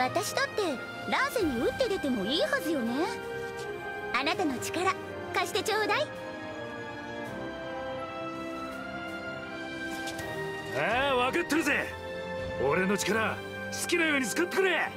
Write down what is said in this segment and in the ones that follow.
私だってラーゼに打って出てもいいはずよね。あなたの力貸してちょうだい。ああ分かってるぜ。俺の力好きなように使ってくれ。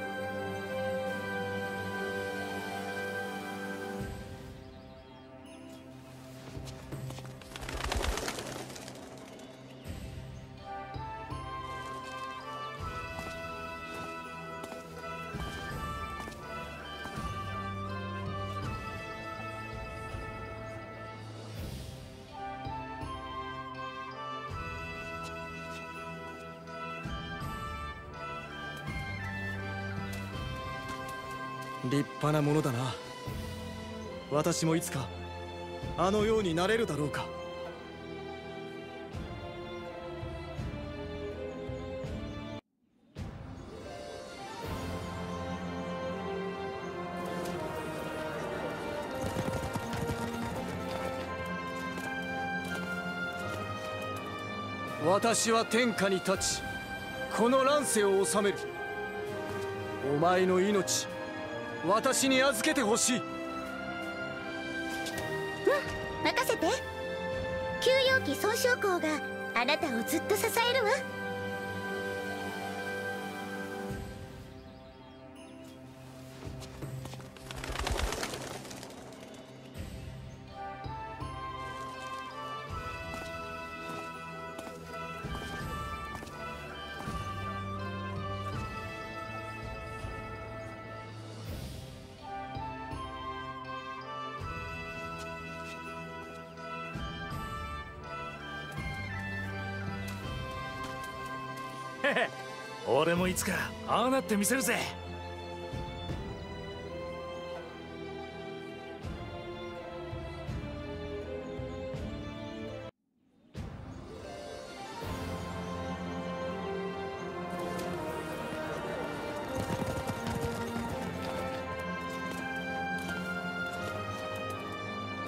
立派なものだな。私もいつかあのようになれるだろうか。私は天下に立ちこの乱世を治める。お前の命私に預けてほしい。うん任せて。休養期損傷校があなたをずっと支えるわ。俺もいつかああなってみせるぜ。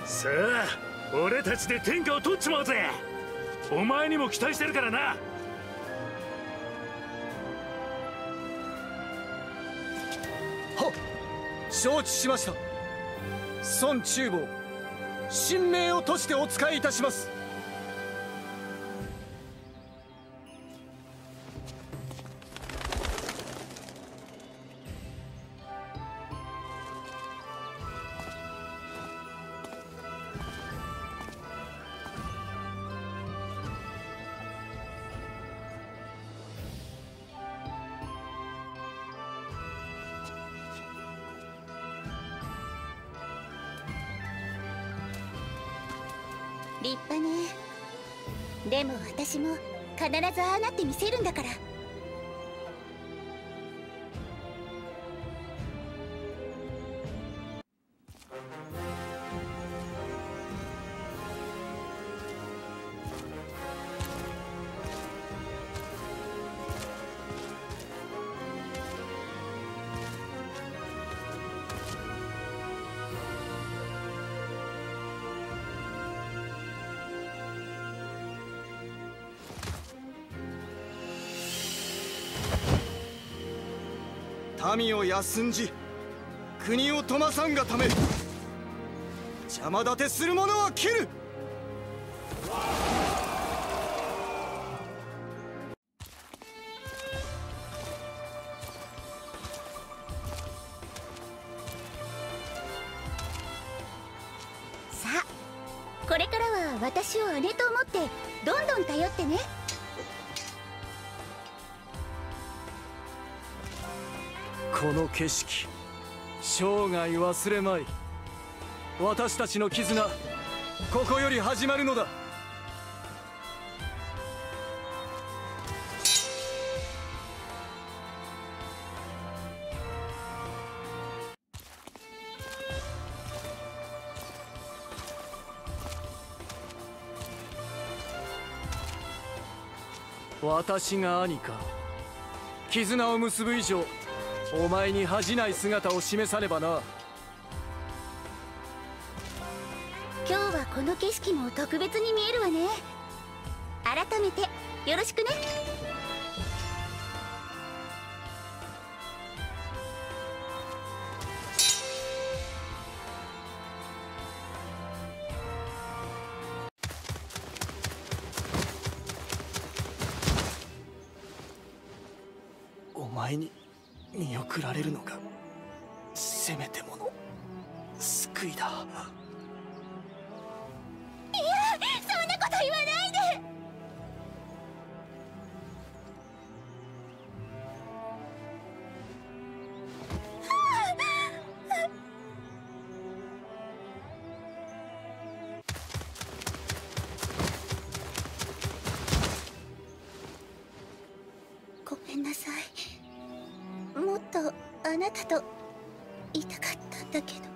さあ俺たちで天下を取っちまうぜ。お前にも期待してるからな。承知しました。孫厨房神明をとしてお仕えいたします。立派ね。でも私も必ずああなってみせるんだから。民を休んじ国を富まさんがため邪魔立てする者は切る。景色。生涯忘れまい。私たちの絆ここより始まるのだ。私が兄か。絆を結ぶ以上お前に恥じない姿を示さねばな今日はこの景色も特別に見えるわね改めてよろしくねお前に。見送られるのがせめてもの救いだ。いやそんなこと言わないで！ごめんなさいもっとあなたといたかったんだけど。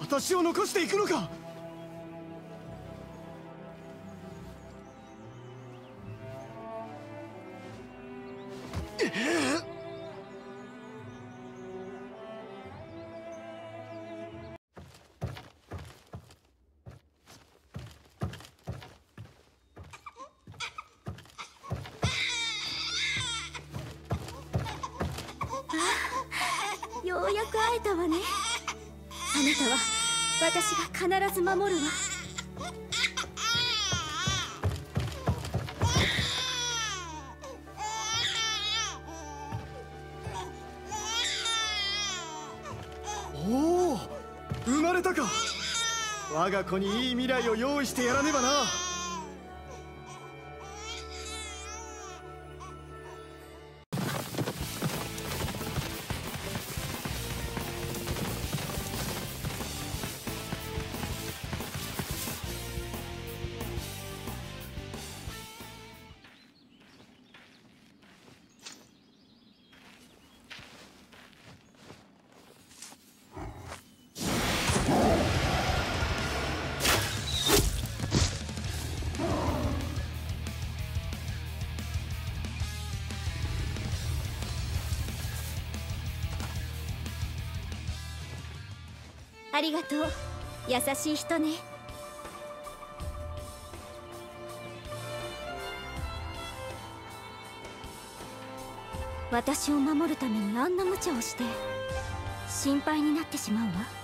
私を残していくのか？守るわ。おお生まれたか。我が子にいい未来を用意してやらねばな。ありがとう。優しい人ね。私を守るためにあんな無茶をして心配になってしまうわ。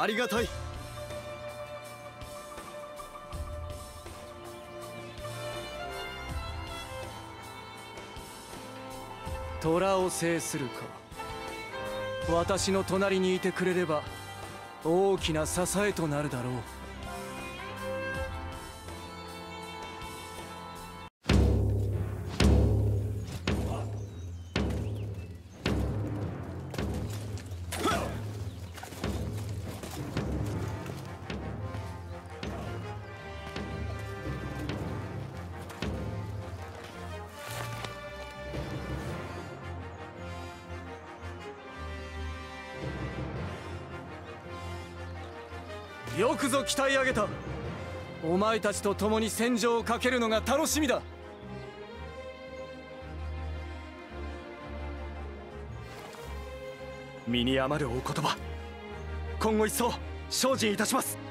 ありがたい。虎を制するか。私の隣にいてくれれば大きな支えとなるだろう。よくぞ鍛え上げた。お前たちと共に戦場をかけるのが楽しみだ。身に余るお言葉。今後一層精進いたします。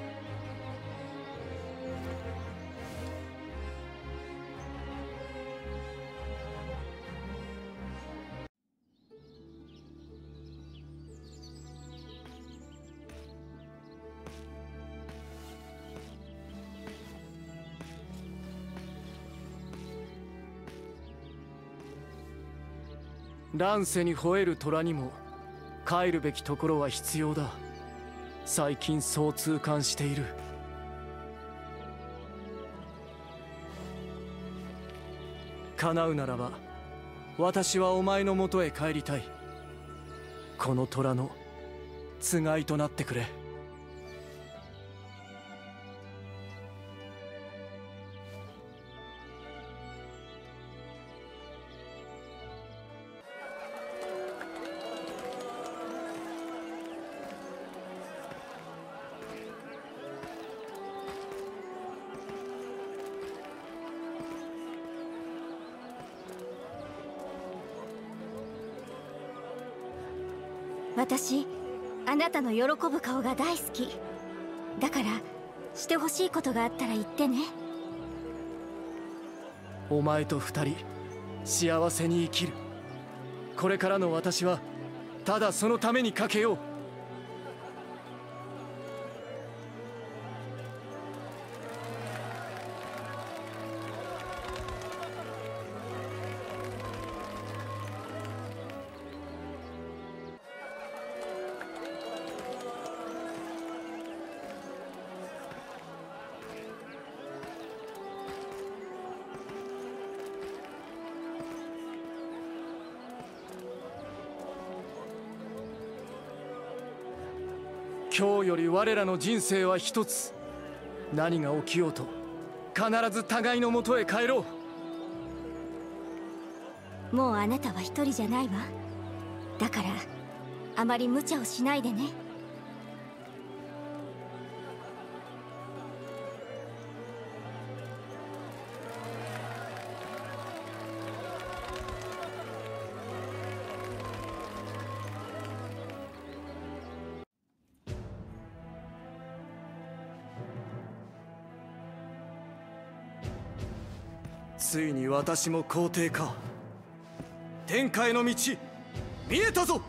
乱世に吠える虎にも帰るべきところは必要だ。最近そう痛感している。叶うならば私はお前のもとへ帰りたい。この虎のつがいとなってくれ。私あなたの喜ぶ顔が大好き。だからしてほしいことがあったら言ってね。お前と二人幸せに生きる。これからの私はただそのためにかけよう。今日より我らの人生は一つ。何が起きようと必ず互いのもとへ帰ろう。もうあなたは一人じゃないわ。だからあまり無茶をしないでね。ついに私も皇帝か。天下への道見えたぞ。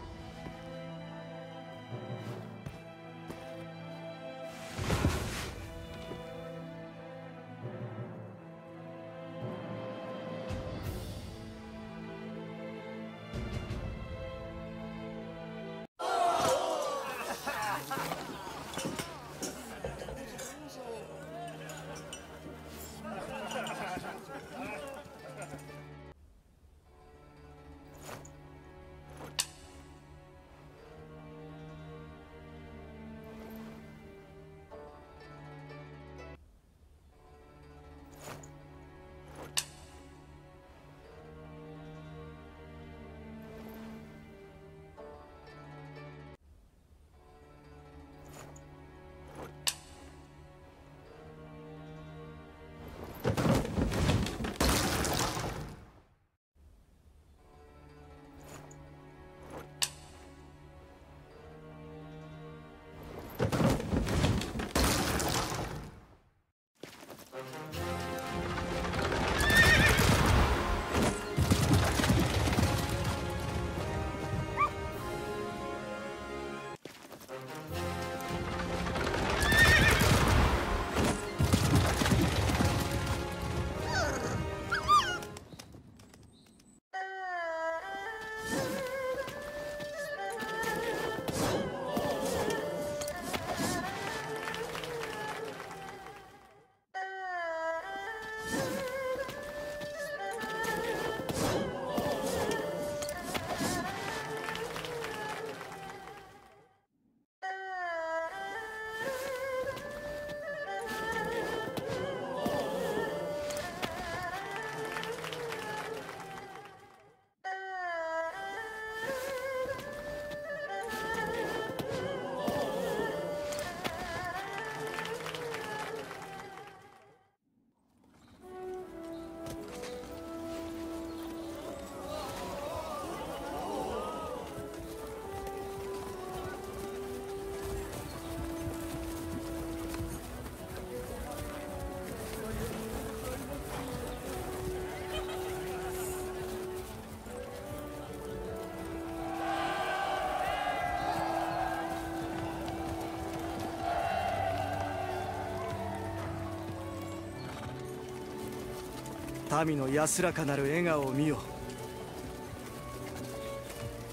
民の安らかなる笑顔を見よ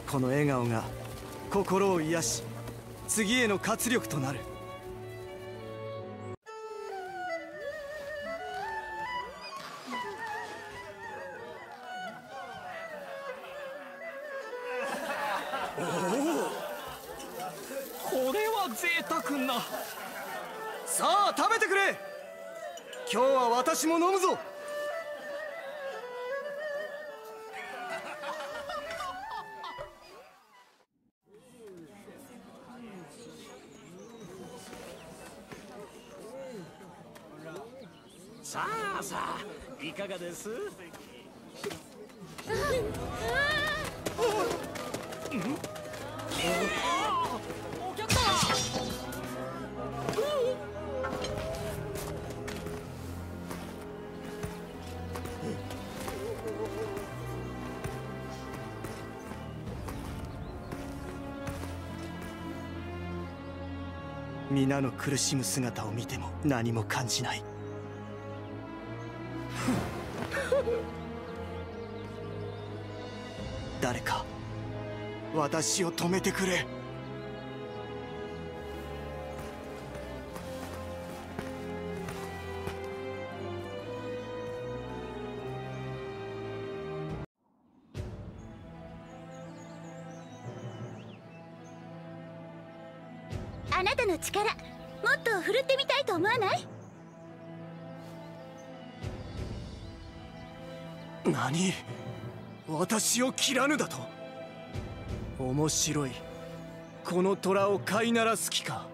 この笑顔が心を癒し次への活力となる。おおこれは贅沢な。さあ食べてくれ。今日は私も飲むぞ。かがです？皆の苦しむ姿を見ても何も感じない私を止めてくれ。あなたの力もっと振るってみたいと思わない？何？私を切らぬだと？面白い。この虎を飼いならす気か？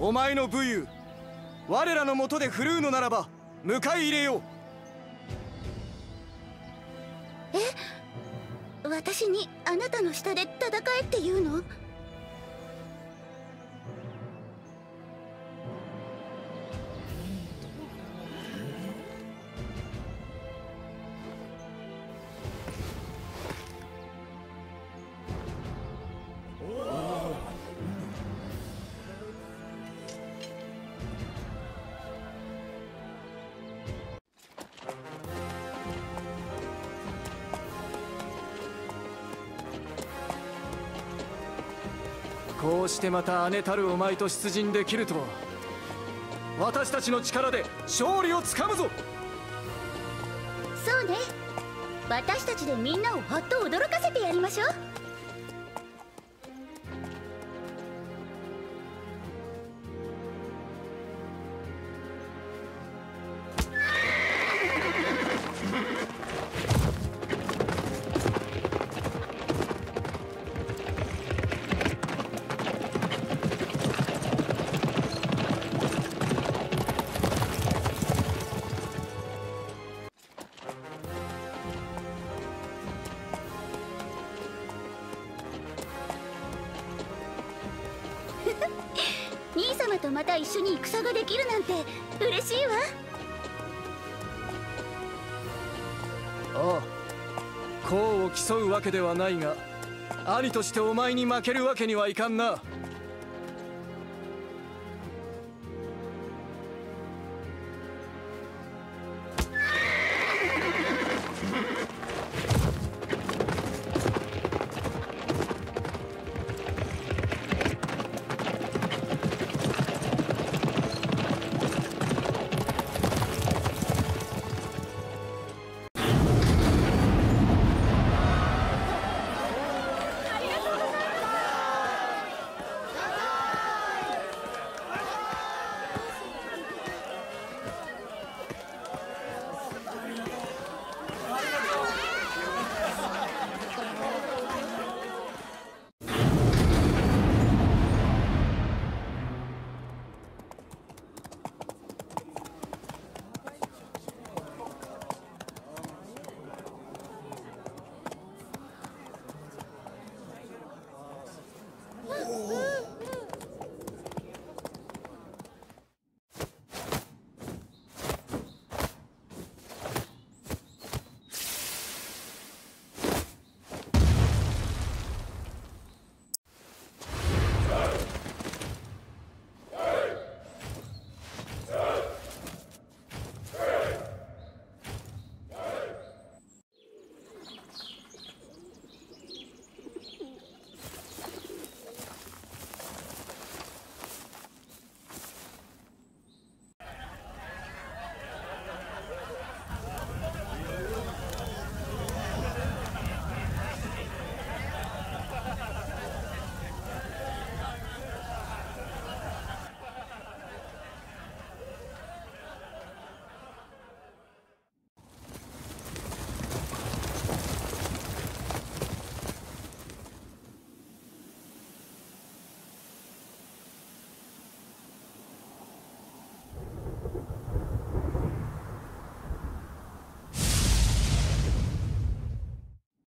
お前の武勇我らのもとで振るうのならば迎え入れよう。え私にあなたの下で戦えって言うの？こうしてまた姉たるお前と出陣できるとは。私たちの力で勝利をつかむぞ。そうね。私たちでみんなをほっと驚かせてやりましょう。また一緒に戦ができるなんて嬉しいわ。ああ功を競うわけではないが兄としてお前に負けるわけにはいかんな。